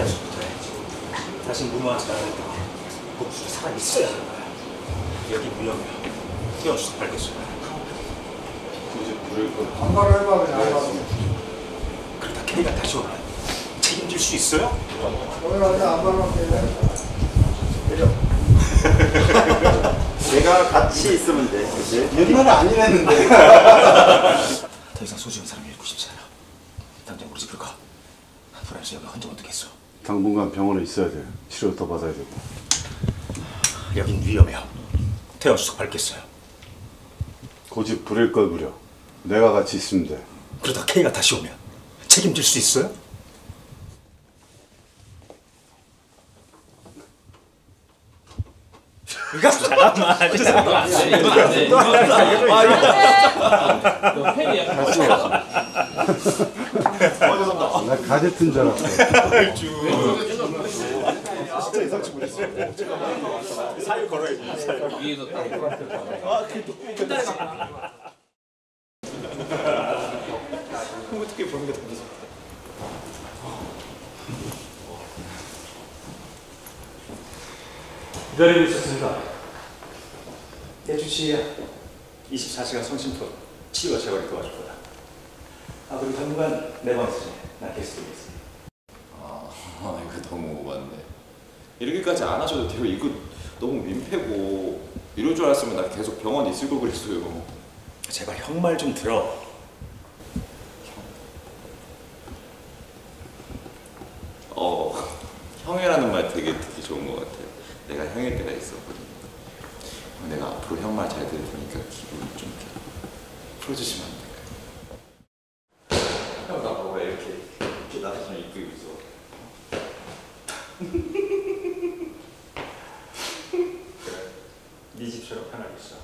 태양수부터 해. 다시 무모하지 않으니까 목줄이 살아 있어야 하는 거야. 여기 위험해. 태양수 밝겠어. 반발을 해봐 그냥 해봐. 그러다 K가 다시 오면 책임질 수 있어요? 오늘 어제 안 발라볼게. 내가 같이 있으면 돼, 그치? 옛날에 아니랬는데. 더 이상 소중한 사람이 잃고 싶지 않아. 당장 우리 집으로 가. 불안해서 여기 혼자 어떻겠어? 당분간 병원에 있어야 돼. 치료 더 받아야 되고. 여긴 위험해요. 태양수 밝겠어요. 고집 부릴 걸 부려. 내가 같이 있으면 돼. 그러다 K가 다시 오면 책임질 수 있어요? 나 가제트인 줄 알았어. 어떻게 보는 게 답니다. 기다리고 있었습니다. 대충 씨야. 24시간 성심토 치료와 재활을 도와줄 거다. 아 그리고 당분간 내 방에서 나 게스트겠습니다. 아, 이거 너무 오반데. 이렇게까지 안 하셔도 돼요. 이거 너무 민폐고 이럴 줄 알았으면 나 계속 병원에 있을 걸 그랬어요. 제발 형 말 좀 들어. 어, 형이라는 말 되게 듣기 좋은 것 같아요. 내가 형일 때가 있었거든요. 어, 내가 앞으로 형 말 잘 들을 테니까 기분 좀 풀어주시면 안 될까요? 형, 나 봐봐. 이렇게, 이렇게 나한테 좀 이쁘게 웃어. 그래. 네 집처럼 편하게 있어.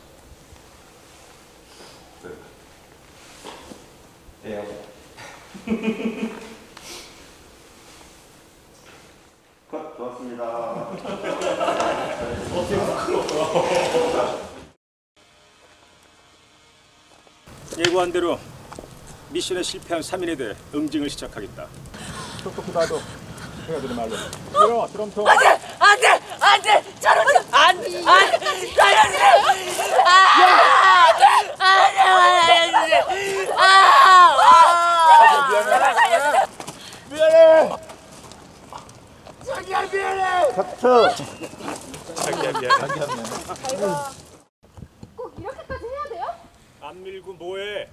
그래. 예, 여보. 컷, 좋았습니다. 예고한 대로 미션에 실패한 3인에 대해 응징을 시작하겠다. 똑똑하다도 해가지는 말로. 들어, 드럼통. 안돼 안돼 안돼 저러지 안돼 안돼 살려주세요 안돼 안돼 꼭 이렇게까지 해야 돼요? 안 밀고 뭐해?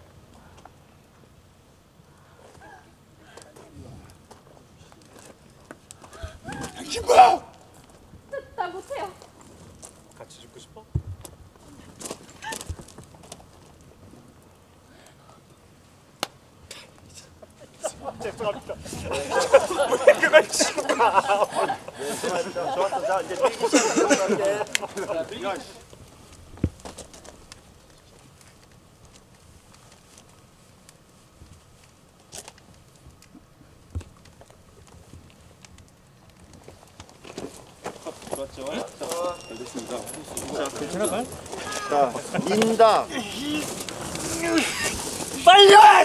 나 못해요. 같이 죽고 싶어? 죄송합니다. 그만 치마. 좋았어. 자, 이제 뛰기 시작할게. 자, 인다. 빨리 와!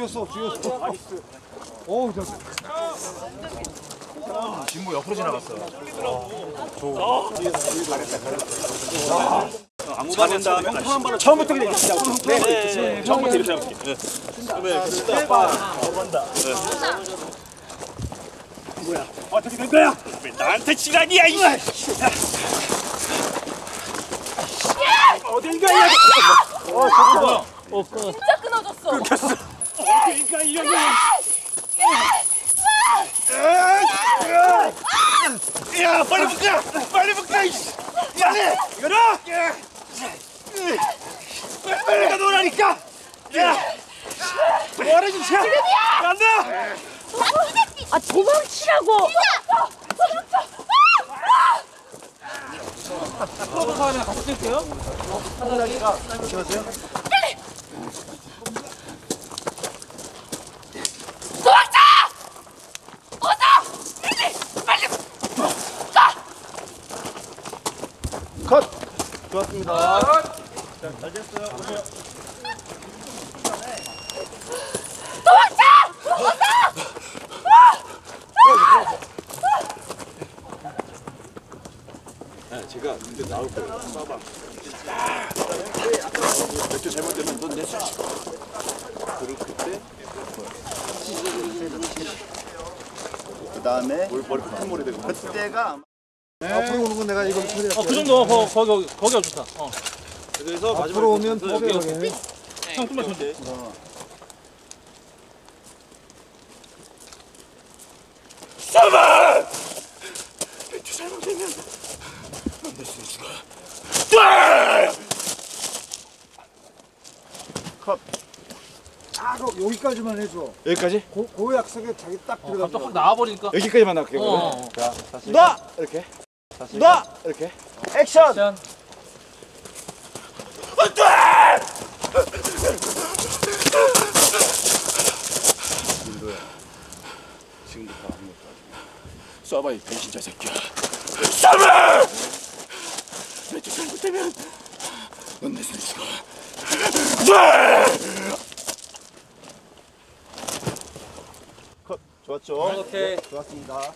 죽였어, 죽였어. 어우, 저. 진모 옆으로 지나갔어. 아무 말한 다음에 다시. 처음부터 그냥 이렇게. 네, 네, 처음부터 이렇게 해볼게. 네. 뭐야? 어떻게 된 거야? 왜 나한테 지랄이야 이? 어딘가 이 어, 잠깐만. 진짜 끊어졌어 어딘가 이 형이. 야, 빨리 붙자! 빨리! 이씨! 야, 이거라! 빨리 빨리 가 놓으라니까! 야, 뭐하는 짓이야? 지금이야! 간다! 아 도망치라고. 그 다음에 그때가 앞으로 오는 건 내가 이걸 처리할게. 어, 그 정도 거, 거기 거기가 좋다. 어. 그래서 앞으로 오면 포기하게. 형 좀만 더. 딱 여기까지만 해줘. 여기까지? 고, 그 약속에 자기 딱 어, 들어가. 갑자기 확 나와버리니까. 여기까지만 나갈게요. 어. 어. 자, 놔 이렇게. 놔 이렇게. 액션. 짠. 지금부터 아무것도 하지 마. 쏴봐 이 배신자 새끼야. 쏴봐. 내쫓 잘못되면 넌내 손에 죽어. 쏴. 컷. 좋았죠? 오케이. 좋았습니다.